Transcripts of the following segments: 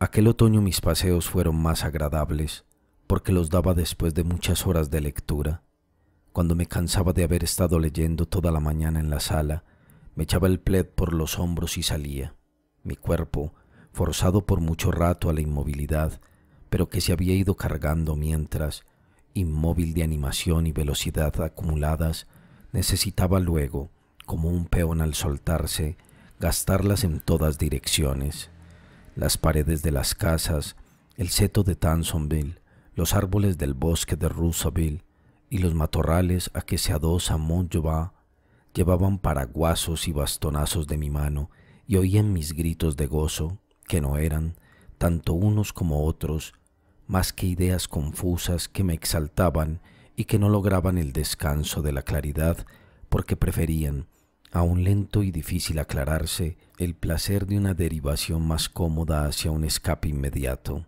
Aquel otoño mis paseos fueron más agradables porque los daba después de muchas horas de lectura. Cuando me cansaba de haber estado leyendo toda la mañana en la sala, me echaba el pled por los hombros y salía. Mi cuerpo, forzado por mucho rato a la inmovilidad, pero que se había ido cargando mientras, inmóvil de animación y velocidad acumuladas, necesitaba luego, como un peón al soltarse, gastarlas en todas direcciones las paredes de las casas, el seto de Tansonville, los árboles del bosque de Roosevelt y los matorrales a que se adosa Montjoba llevaban paraguasos y bastonazos de mi mano y oían mis gritos de gozo, que no eran, tanto unos como otros, más que ideas confusas que me exaltaban y que no lograban el descanso de la claridad porque preferían, aún lento y difícil aclararse, el placer de una derivación más cómoda hacia un escape inmediato.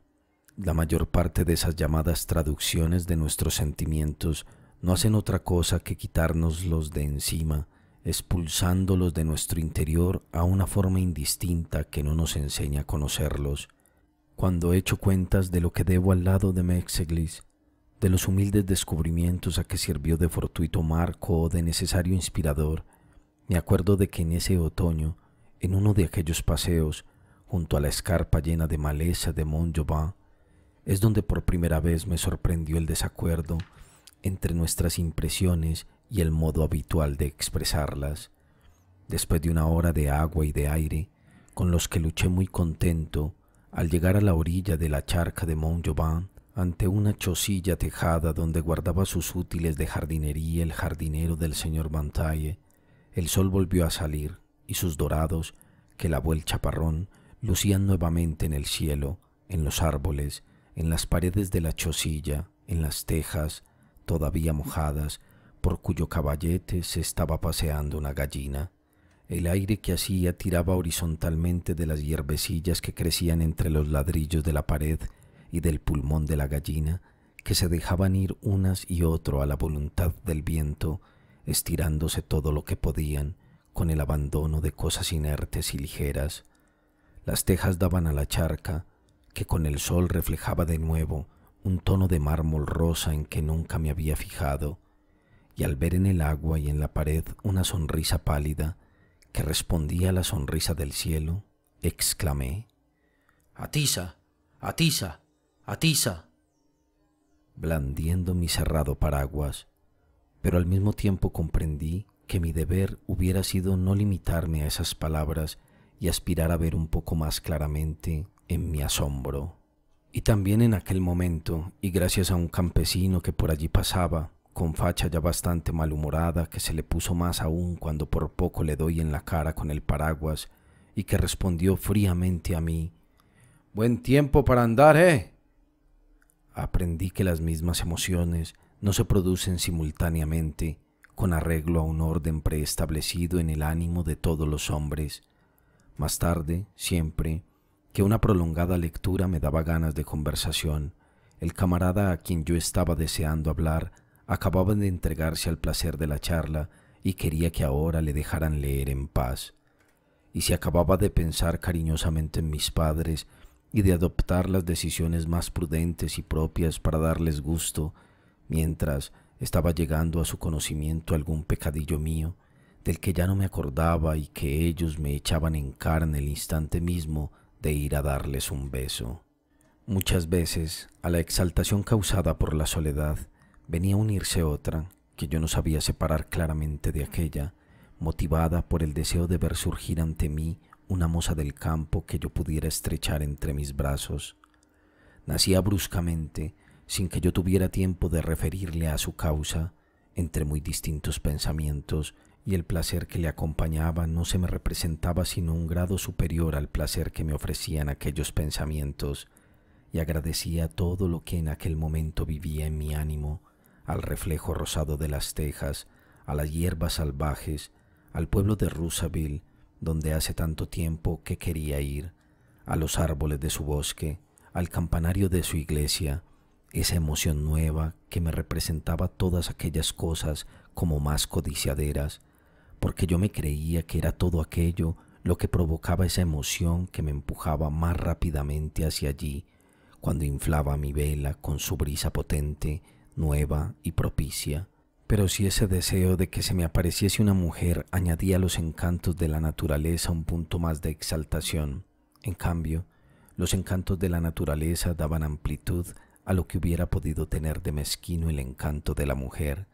La mayor parte de esas llamadas traducciones de nuestros sentimientos no hacen otra cosa que quitárnoslos de encima, expulsándolos de nuestro interior a una forma indistinta que no nos enseña a conocerlos. Cuando he hecho cuentas de lo que debo al lado de Mexeglis, de los humildes descubrimientos a que sirvió de fortuito marco o de necesario inspirador, me acuerdo de que en ese otoño, en uno de aquellos paseos, junto a la escarpa llena de maleza de Mont es donde por primera vez me sorprendió el desacuerdo entre nuestras impresiones y el modo habitual de expresarlas. Después de una hora de agua y de aire, con los que luché muy contento, al llegar a la orilla de la charca de Mont ante una chocilla tejada donde guardaba sus útiles de jardinería el jardinero del señor Bantaye, el sol volvió a salir y sus dorados, que lavó el chaparrón, lucían nuevamente en el cielo, en los árboles, en las paredes de la chocilla, en las tejas, todavía mojadas, por cuyo caballete se estaba paseando una gallina. El aire que hacía tiraba horizontalmente de las hierbecillas que crecían entre los ladrillos de la pared y del pulmón de la gallina, que se dejaban ir unas y otro a la voluntad del viento, estirándose todo lo que podían con el abandono de cosas inertes y ligeras. Las tejas daban a la charca, que con el sol reflejaba de nuevo un tono de mármol rosa en que nunca me había fijado, y al ver en el agua y en la pared una sonrisa pálida que respondía a la sonrisa del cielo, exclamé, Atisa, Atisa, Atisa, blandiendo mi cerrado paraguas pero al mismo tiempo comprendí que mi deber hubiera sido no limitarme a esas palabras y aspirar a ver un poco más claramente en mi asombro. Y también en aquel momento, y gracias a un campesino que por allí pasaba, con facha ya bastante malhumorada, que se le puso más aún cuando por poco le doy en la cara con el paraguas, y que respondió fríamente a mí, Buen tiempo para andar, ¿eh? Aprendí que las mismas emociones no se producen simultáneamente con arreglo a un orden preestablecido en el ánimo de todos los hombres. Más tarde, siempre, que una prolongada lectura me daba ganas de conversación, el camarada a quien yo estaba deseando hablar acababa de entregarse al placer de la charla y quería que ahora le dejaran leer en paz. Y si acababa de pensar cariñosamente en mis padres y de adoptar las decisiones más prudentes y propias para darles gusto, mientras estaba llegando a su conocimiento algún pecadillo mío, del que ya no me acordaba y que ellos me echaban en carne el instante mismo de ir a darles un beso. Muchas veces a la exaltación causada por la soledad venía a unirse otra que yo no sabía separar claramente de aquella, motivada por el deseo de ver surgir ante mí una moza del campo que yo pudiera estrechar entre mis brazos. Nacía bruscamente sin que yo tuviera tiempo de referirle a su causa, entre muy distintos pensamientos, y el placer que le acompañaba no se me representaba sino un grado superior al placer que me ofrecían aquellos pensamientos, y agradecía todo lo que en aquel momento vivía en mi ánimo, al reflejo rosado de las tejas, a las hierbas salvajes, al pueblo de Roosevelt, donde hace tanto tiempo que quería ir, a los árboles de su bosque, al campanario de su iglesia, esa emoción nueva que me representaba todas aquellas cosas como más codiciaderas, porque yo me creía que era todo aquello lo que provocaba esa emoción que me empujaba más rápidamente hacia allí cuando inflaba mi vela con su brisa potente, nueva y propicia. Pero si ese deseo de que se me apareciese una mujer añadía a los encantos de la naturaleza un punto más de exaltación, en cambio, los encantos de la naturaleza daban amplitud a lo que hubiera podido tener de mezquino el encanto de la mujer.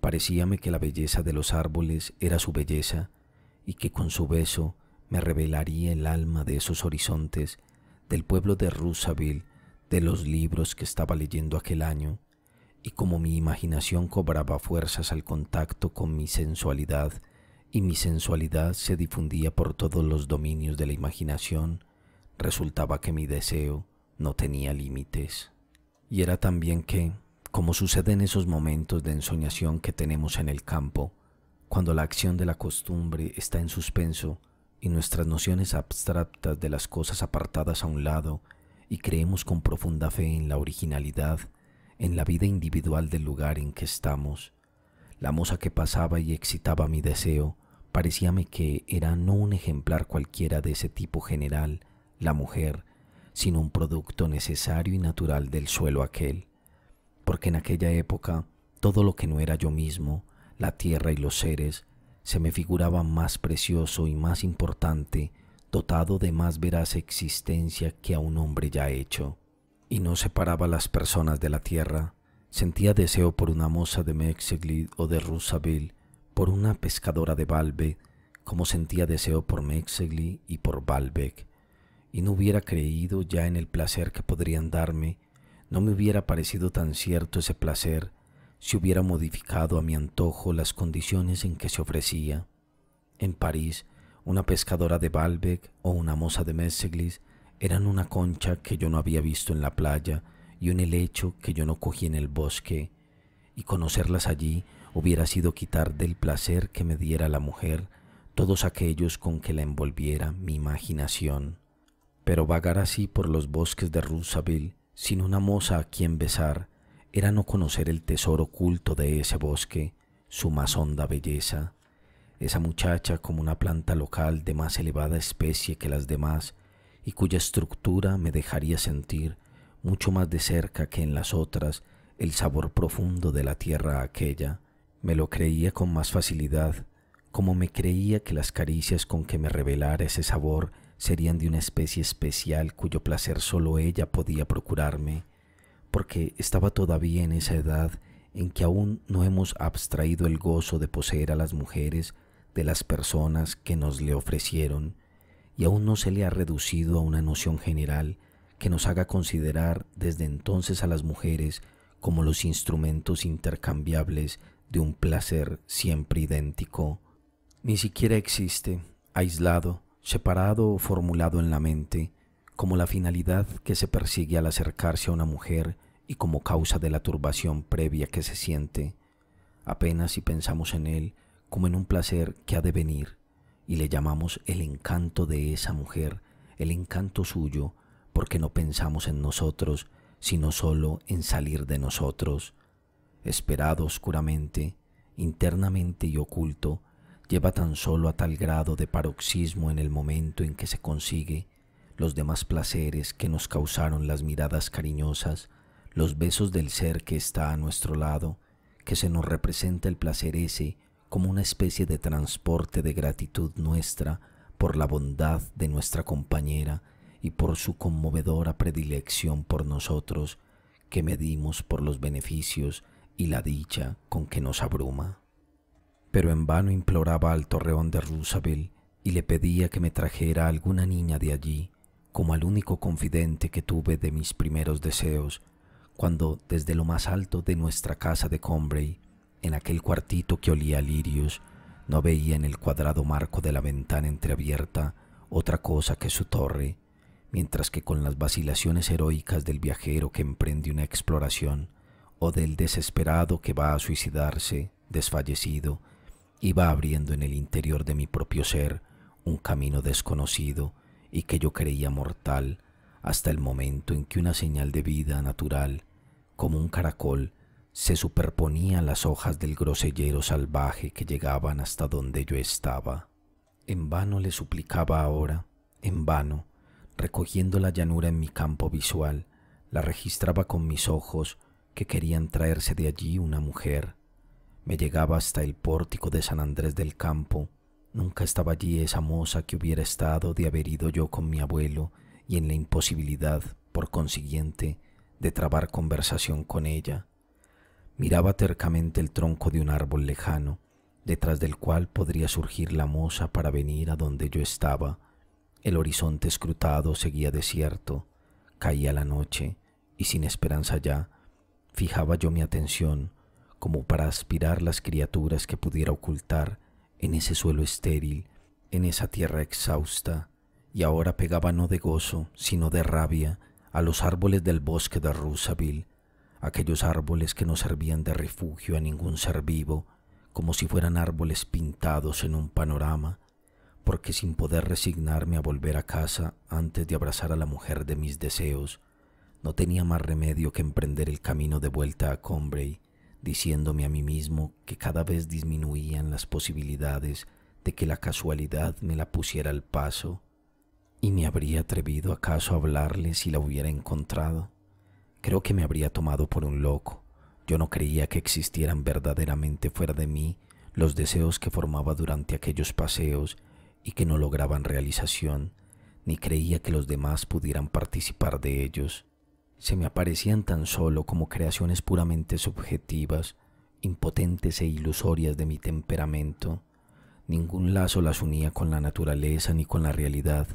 Parecíame que la belleza de los árboles era su belleza y que con su beso me revelaría el alma de esos horizontes, del pueblo de Roosevelt, de los libros que estaba leyendo aquel año, y como mi imaginación cobraba fuerzas al contacto con mi sensualidad, y mi sensualidad se difundía por todos los dominios de la imaginación, resultaba que mi deseo no tenía límites. Y era también que, como sucede en esos momentos de ensoñación que tenemos en el campo, cuando la acción de la costumbre está en suspenso y nuestras nociones abstractas de las cosas apartadas a un lado y creemos con profunda fe en la originalidad, en la vida individual del lugar en que estamos, la moza que pasaba y excitaba mi deseo parecíame que era no un ejemplar cualquiera de ese tipo general, la mujer, sino un producto necesario y natural del suelo aquel, porque en aquella época todo lo que no era yo mismo, la tierra y los seres, se me figuraba más precioso y más importante, dotado de más veraz existencia que a un hombre ya hecho, y no separaba a las personas de la tierra, sentía deseo por una moza de Mexegli o de Roosevelt, por una pescadora de Balbe, como sentía deseo por Mexegli y por Balbec, y no hubiera creído ya en el placer que podrían darme, no me hubiera parecido tan cierto ese placer si hubiera modificado a mi antojo las condiciones en que se ofrecía. En París, una pescadora de Balbec o una moza de Messeglis eran una concha que yo no había visto en la playa y un helecho que yo no cogí en el bosque, y conocerlas allí hubiera sido quitar del placer que me diera la mujer todos aquellos con que la envolviera mi imaginación pero vagar así por los bosques de Roosevelt sin una moza a quien besar era no conocer el tesoro oculto de ese bosque, su más honda belleza. Esa muchacha como una planta local de más elevada especie que las demás y cuya estructura me dejaría sentir mucho más de cerca que en las otras el sabor profundo de la tierra aquella. Me lo creía con más facilidad, como me creía que las caricias con que me revelara ese sabor serían de una especie especial cuyo placer solo ella podía procurarme, porque estaba todavía en esa edad en que aún no hemos abstraído el gozo de poseer a las mujeres de las personas que nos le ofrecieron, y aún no se le ha reducido a una noción general que nos haga considerar desde entonces a las mujeres como los instrumentos intercambiables de un placer siempre idéntico. Ni siquiera existe, aislado, separado o formulado en la mente como la finalidad que se persigue al acercarse a una mujer y como causa de la turbación previa que se siente, apenas si pensamos en él como en un placer que ha de venir y le llamamos el encanto de esa mujer, el encanto suyo, porque no pensamos en nosotros, sino solo en salir de nosotros, esperado oscuramente, internamente y oculto, lleva tan solo a tal grado de paroxismo en el momento en que se consigue los demás placeres que nos causaron las miradas cariñosas, los besos del ser que está a nuestro lado, que se nos representa el placer ese como una especie de transporte de gratitud nuestra por la bondad de nuestra compañera y por su conmovedora predilección por nosotros, que medimos por los beneficios y la dicha con que nos abruma pero en vano imploraba al torreón de Roosevelt y le pedía que me trajera alguna niña de allí, como al único confidente que tuve de mis primeros deseos, cuando desde lo más alto de nuestra casa de Combray, en aquel cuartito que olía a lirios, no veía en el cuadrado marco de la ventana entreabierta otra cosa que su torre, mientras que con las vacilaciones heroicas del viajero que emprende una exploración, o del desesperado que va a suicidarse, desfallecido, iba abriendo en el interior de mi propio ser un camino desconocido y que yo creía mortal hasta el momento en que una señal de vida natural, como un caracol, se superponía a las hojas del grosellero salvaje que llegaban hasta donde yo estaba. En vano le suplicaba ahora, en vano, recogiendo la llanura en mi campo visual, la registraba con mis ojos que querían traerse de allí una mujer. Me llegaba hasta el pórtico de San Andrés del Campo. Nunca estaba allí esa moza que hubiera estado de haber ido yo con mi abuelo y en la imposibilidad, por consiguiente, de trabar conversación con ella. Miraba tercamente el tronco de un árbol lejano, detrás del cual podría surgir la moza para venir a donde yo estaba. El horizonte escrutado seguía desierto, caía la noche, y sin esperanza ya, fijaba yo mi atención como para aspirar las criaturas que pudiera ocultar en ese suelo estéril, en esa tierra exhausta, y ahora pegaba no de gozo, sino de rabia a los árboles del bosque de Roosevelt, aquellos árboles que no servían de refugio a ningún ser vivo, como si fueran árboles pintados en un panorama, porque sin poder resignarme a volver a casa antes de abrazar a la mujer de mis deseos, no tenía más remedio que emprender el camino de vuelta a Combray, diciéndome a mí mismo que cada vez disminuían las posibilidades de que la casualidad me la pusiera al paso, y me habría atrevido acaso a hablarle si la hubiera encontrado. Creo que me habría tomado por un loco. Yo no creía que existieran verdaderamente fuera de mí los deseos que formaba durante aquellos paseos y que no lograban realización, ni creía que los demás pudieran participar de ellos. Se me aparecían tan solo como creaciones puramente subjetivas, impotentes e ilusorias de mi temperamento. Ningún lazo las unía con la naturaleza ni con la realidad,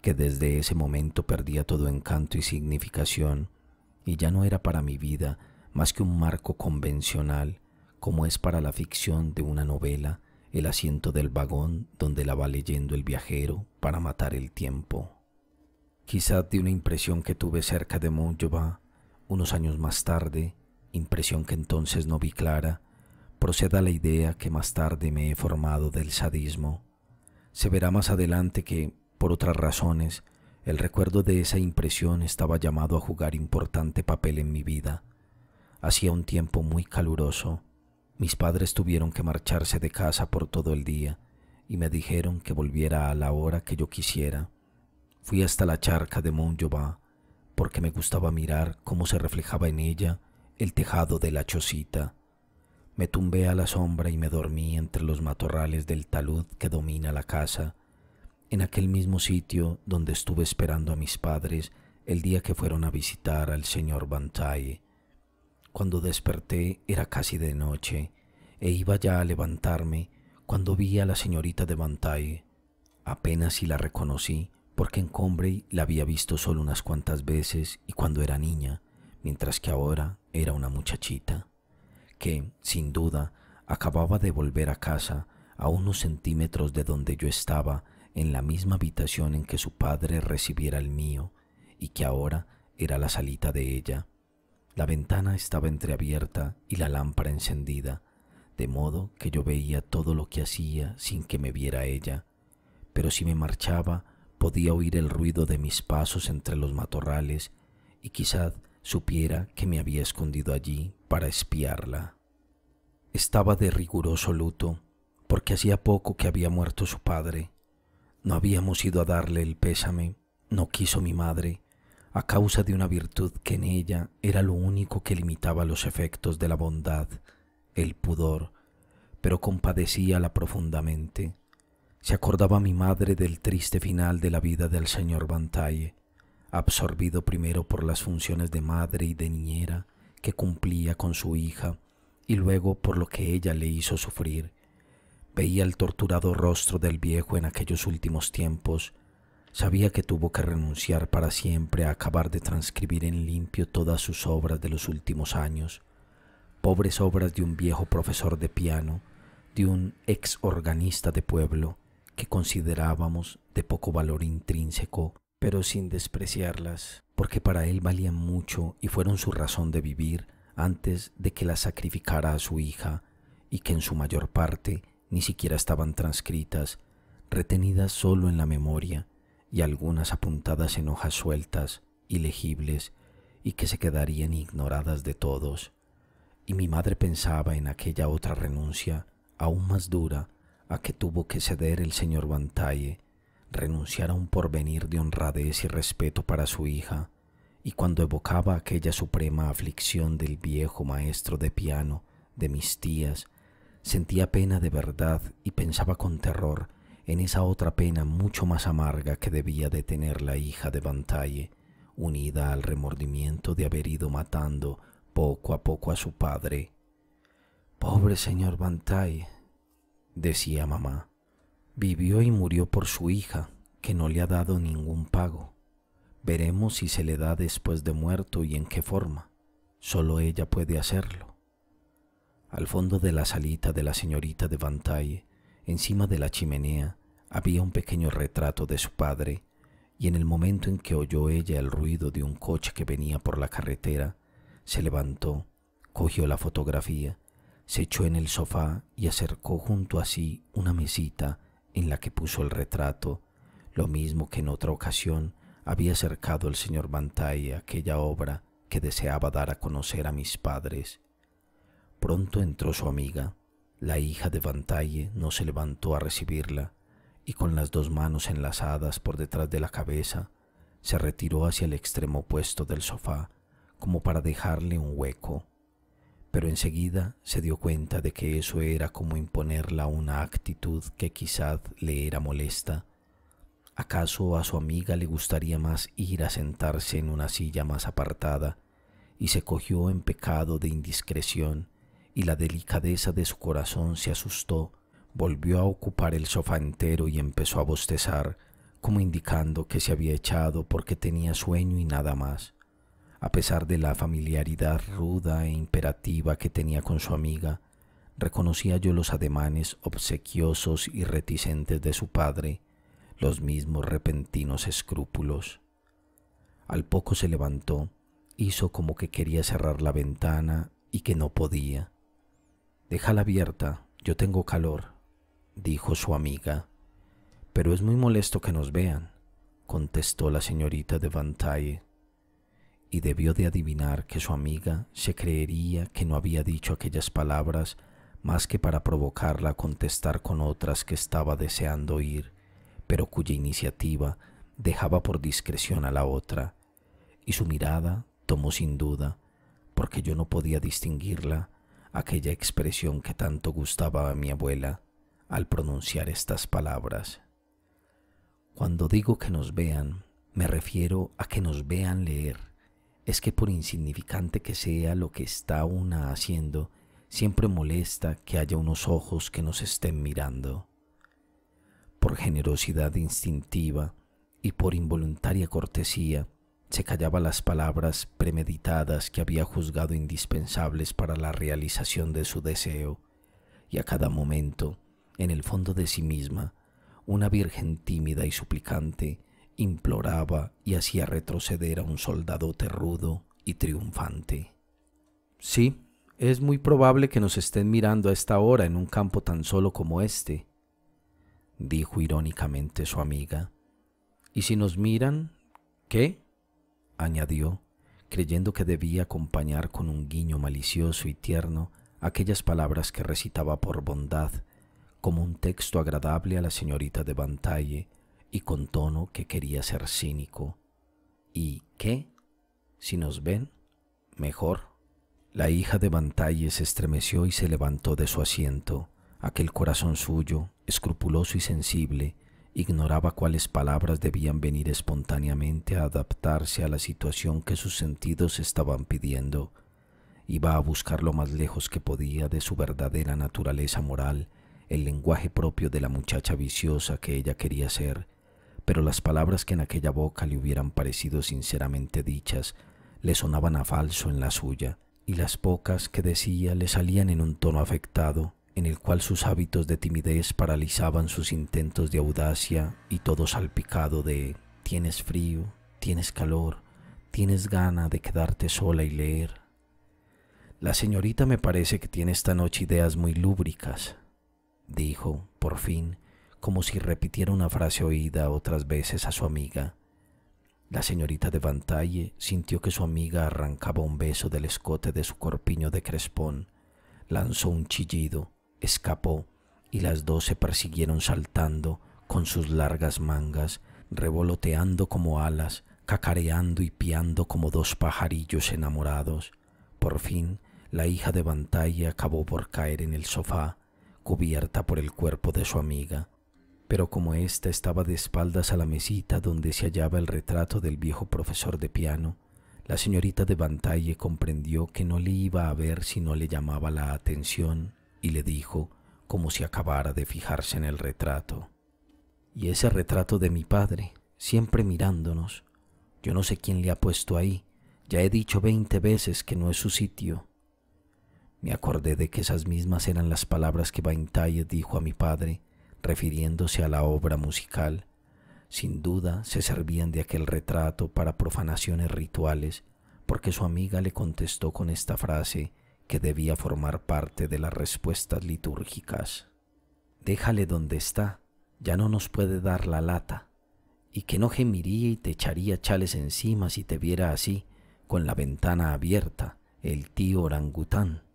que desde ese momento perdía todo encanto y significación, y ya no era para mi vida más que un marco convencional, como es para la ficción de una novela el asiento del vagón donde la va leyendo el viajero para matar el tiempo. Quizá de una impresión que tuve cerca de Montjova unos años más tarde, impresión que entonces no vi clara, proceda la idea que más tarde me he formado del sadismo. Se verá más adelante que, por otras razones, el recuerdo de esa impresión estaba llamado a jugar importante papel en mi vida. Hacía un tiempo muy caluroso. Mis padres tuvieron que marcharse de casa por todo el día y me dijeron que volviera a la hora que yo quisiera. Fui hasta la charca de Montjova porque me gustaba mirar cómo se reflejaba en ella el tejado de la chocita. Me tumbé a la sombra y me dormí entre los matorrales del talud que domina la casa en aquel mismo sitio donde estuve esperando a mis padres el día que fueron a visitar al señor Bantaye. Cuando desperté era casi de noche e iba ya a levantarme cuando vi a la señorita de Bantaye. Apenas si la reconocí porque en Combray la había visto solo unas cuantas veces y cuando era niña, mientras que ahora era una muchachita, que, sin duda, acababa de volver a casa a unos centímetros de donde yo estaba en la misma habitación en que su padre recibiera el mío y que ahora era la salita de ella. La ventana estaba entreabierta y la lámpara encendida, de modo que yo veía todo lo que hacía sin que me viera ella, pero si me marchaba podía oír el ruido de mis pasos entre los matorrales y quizá supiera que me había escondido allí para espiarla. Estaba de riguroso luto, porque hacía poco que había muerto su padre, no habíamos ido a darle el pésame, no quiso mi madre, a causa de una virtud que en ella era lo único que limitaba los efectos de la bondad, el pudor, pero compadecíala profundamente. Se acordaba mi madre del triste final de la vida del señor Bantaye, absorbido primero por las funciones de madre y de niñera que cumplía con su hija, y luego por lo que ella le hizo sufrir, Veía el torturado rostro del viejo en aquellos últimos tiempos. Sabía que tuvo que renunciar para siempre a acabar de transcribir en limpio todas sus obras de los últimos años, pobres obras de un viejo profesor de piano, de un ex organista de pueblo, que considerábamos de poco valor intrínseco, pero sin despreciarlas, porque para él valían mucho y fueron su razón de vivir antes de que las sacrificara a su hija, y que en su mayor parte ni siquiera estaban transcritas, retenidas solo en la memoria y algunas apuntadas en hojas sueltas, ilegibles, y que se quedarían ignoradas de todos. Y mi madre pensaba en aquella otra renuncia, aún más dura, a que tuvo que ceder el señor Bantaye, renunciar a un porvenir de honradez y respeto para su hija, y cuando evocaba aquella suprema aflicción del viejo maestro de piano de mis tías, sentía pena de verdad y pensaba con terror en esa otra pena mucho más amarga que debía de tener la hija de Bantaye, unida al remordimiento de haber ido matando poco a poco a su padre. Pobre señor Bantaye, decía mamá, vivió y murió por su hija, que no le ha dado ningún pago. Veremos si se le da después de muerto y en qué forma. Solo ella puede hacerlo. Al fondo de la salita de la señorita de Vantaille, encima de la chimenea, había un pequeño retrato de su padre, y en el momento en que oyó ella el ruido de un coche que venía por la carretera, se levantó, cogió la fotografía, se echó en el sofá y acercó junto a sí una mesita en la que puso el retrato, lo mismo que en otra ocasión había acercado el señor Bantai aquella obra que deseaba dar a conocer a mis padres. Pronto entró su amiga. La hija de Bantaye no se levantó a recibirla y con las dos manos enlazadas por detrás de la cabeza se retiró hacia el extremo opuesto del sofá como para dejarle un hueco. Pero enseguida se dio cuenta de que eso era como imponerla una actitud que quizás le era molesta. ¿Acaso a su amiga le gustaría más ir a sentarse en una silla más apartada? Y se cogió en pecado de indiscreción y la delicadeza de su corazón se asustó, volvió a ocupar el sofá entero y empezó a bostezar, como indicando que se había echado porque tenía sueño y nada más. A pesar de la familiaridad ruda e imperativa que tenía con su amiga, reconocía yo los ademanes obsequiosos y reticentes de su padre, los mismos repentinos escrúpulos. Al poco se levantó, hizo como que quería cerrar la ventana y que no podía. Déjala abierta, yo tengo calor, dijo su amiga. Pero es muy molesto que nos vean, contestó la señorita de Vantaye, y debió de adivinar que su amiga se creería que no había dicho aquellas palabras más que para provocarla a contestar con otras que estaba deseando oír, pero cuya iniciativa dejaba por discreción a la otra, y su mirada tomó sin duda, porque yo no podía distinguirla, aquella expresión que tanto gustaba a mi abuela al pronunciar estas palabras. Cuando digo que nos vean, me refiero a que nos vean leer. Es que por insignificante que sea lo que está una haciendo, siempre molesta que haya unos ojos que nos estén mirando. Por generosidad instintiva y por involuntaria cortesía, se callaba las palabras premeditadas que había juzgado indispensables para la realización de su deseo, y a cada momento, en el fondo de sí misma, una virgen tímida y suplicante imploraba y hacía retroceder a un soldado terrudo y triunfante. Sí, es muy probable que nos estén mirando a esta hora en un campo tan solo como este, dijo irónicamente su amiga. ¿Y si nos miran, qué? añadió, creyendo que debía acompañar con un guiño malicioso y tierno aquellas palabras que recitaba por bondad, como un texto agradable a la señorita de Bantaye y con tono que quería ser cínico. ¿Y qué? Si nos ven, mejor. La hija de Bantaye se estremeció y se levantó de su asiento. Aquel corazón suyo, escrupuloso y sensible, ignoraba cuáles palabras debían venir espontáneamente a adaptarse a la situación que sus sentidos estaban pidiendo. Iba a buscar lo más lejos que podía de su verdadera naturaleza moral, el lenguaje propio de la muchacha viciosa que ella quería ser, pero las palabras que en aquella boca le hubieran parecido sinceramente dichas le sonaban a falso en la suya, y las pocas que decía le salían en un tono afectado, en el cual sus hábitos de timidez paralizaban sus intentos de audacia y todo salpicado de tienes frío, tienes calor, tienes gana de quedarte sola y leer. La señorita me parece que tiene esta noche ideas muy lúbricas, dijo, por fin, como si repitiera una frase oída otras veces a su amiga. La señorita de Vantalle sintió que su amiga arrancaba un beso del escote de su corpiño de crespón, lanzó un chillido escapó y las dos se persiguieron saltando con sus largas mangas, revoloteando como alas, cacareando y piando como dos pajarillos enamorados. Por fin, la hija de Bantaye acabó por caer en el sofá, cubierta por el cuerpo de su amiga. Pero como ésta estaba de espaldas a la mesita donde se hallaba el retrato del viejo profesor de piano, la señorita de Bantaye comprendió que no le iba a ver si no le llamaba la atención y le dijo, como si acabara de fijarse en el retrato. Y ese retrato de mi padre, siempre mirándonos, yo no sé quién le ha puesto ahí, ya he dicho veinte veces que no es su sitio. Me acordé de que esas mismas eran las palabras que Bantaye dijo a mi padre, refiriéndose a la obra musical, sin duda se servían de aquel retrato para profanaciones rituales, porque su amiga le contestó con esta frase que debía formar parte de las respuestas litúrgicas. Déjale donde está, ya no nos puede dar la lata, y que no gemiría y te echaría chales encima si te viera así, con la ventana abierta, el tío orangután.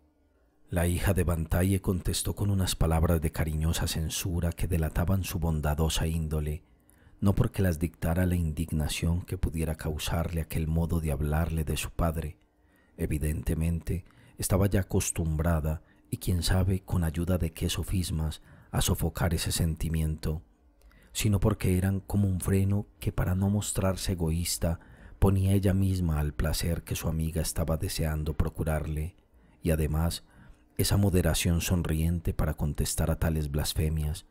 La hija de Bantaye contestó con unas palabras de cariñosa censura que delataban su bondadosa índole no porque las dictara la indignación que pudiera causarle aquel modo de hablarle de su padre. Evidentemente, estaba ya acostumbrada, y quién sabe con ayuda de qué sofismas, a sofocar ese sentimiento, sino porque eran como un freno que para no mostrarse egoísta ponía ella misma al placer que su amiga estaba deseando procurarle, y además esa moderación sonriente para contestar a tales blasfemias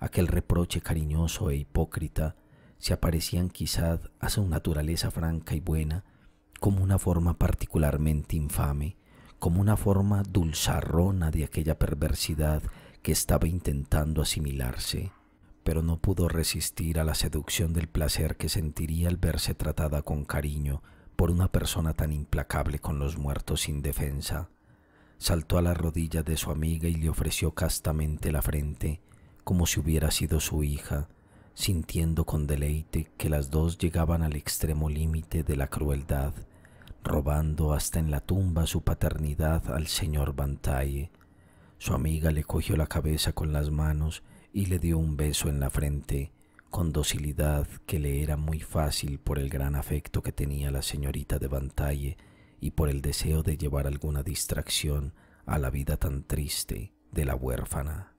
aquel reproche cariñoso e hipócrita se aparecían quizá a su naturaleza franca y buena como una forma particularmente infame, como una forma dulzarrona de aquella perversidad que estaba intentando asimilarse, pero no pudo resistir a la seducción del placer que sentiría al verse tratada con cariño por una persona tan implacable con los muertos sin defensa. Saltó a la rodilla de su amiga y le ofreció castamente la frente, como si hubiera sido su hija, sintiendo con deleite que las dos llegaban al extremo límite de la crueldad, robando hasta en la tumba su paternidad al señor Bantaye. Su amiga le cogió la cabeza con las manos y le dio un beso en la frente, con docilidad que le era muy fácil por el gran afecto que tenía la señorita de Bantaye y por el deseo de llevar alguna distracción a la vida tan triste de la huérfana.